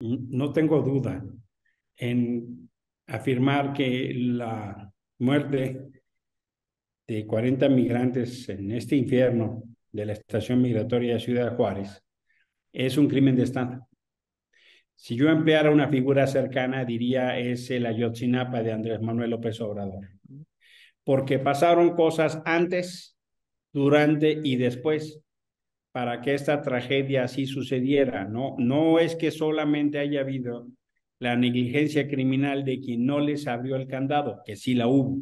no tengo duda en afirmar que la muerte de 40 migrantes en este infierno de la estación migratoria de Ciudad Juárez es un crimen de Estado. Si yo empleara una figura cercana, diría es el Ayotzinapa de Andrés Manuel López Obrador. Porque pasaron cosas antes, durante y después para que esta tragedia así sucediera. No, no es que solamente haya habido la negligencia criminal de quien no les abrió el candado, que sí la hubo,